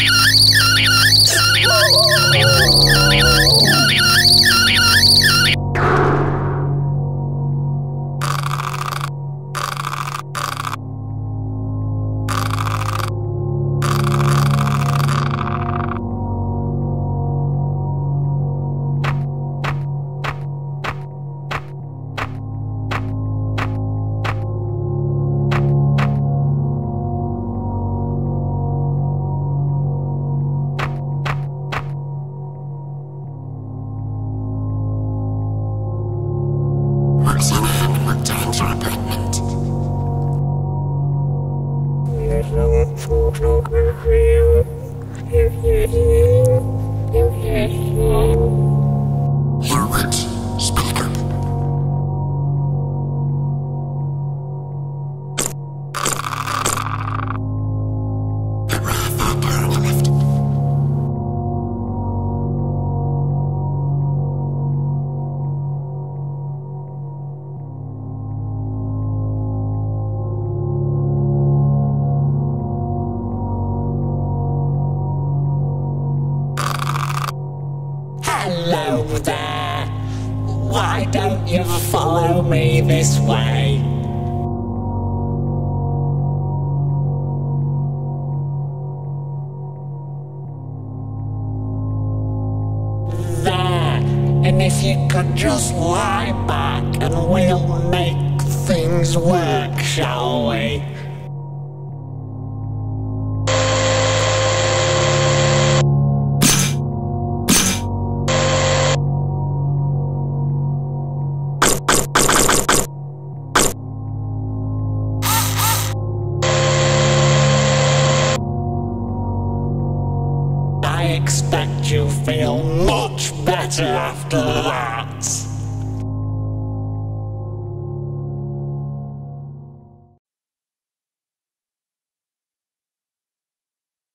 Roxanne, Hewlett, Hello there. Why don't you follow me this way? There. And if you could just lie back and we'll make things work, shall we? Expect you feel much better after that.